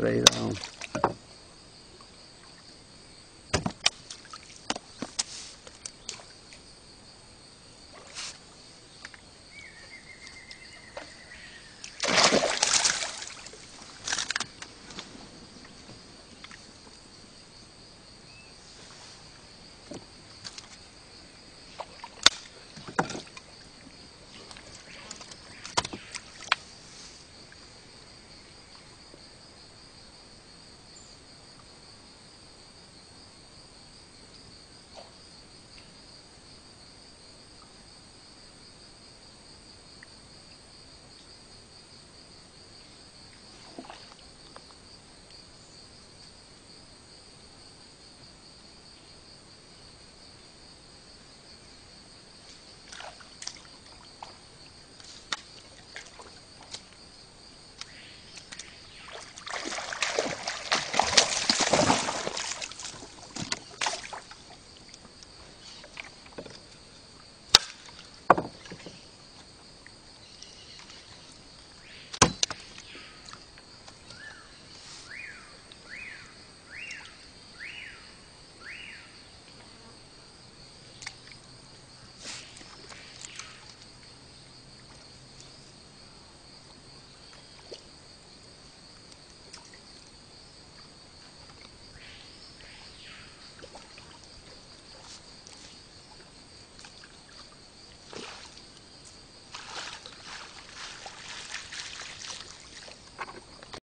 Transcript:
trairão.